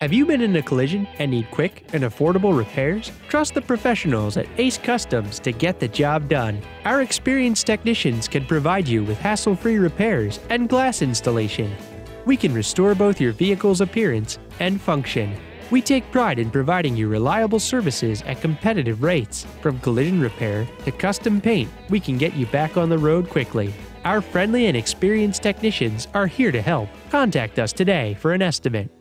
Have you been in a collision and need quick and affordable repairs? Trust the professionals at Ace Customz to get the job done. Our experienced technicians can provide you with hassle free repairs and glass installation. We can restore both your vehicle's appearance and function. We take pride in providing you reliable services at competitive rates. From collision repair to custom paint, we can get you back on the road quickly. Our friendly and experienced technicians are here to help. Contact us today for an estimate.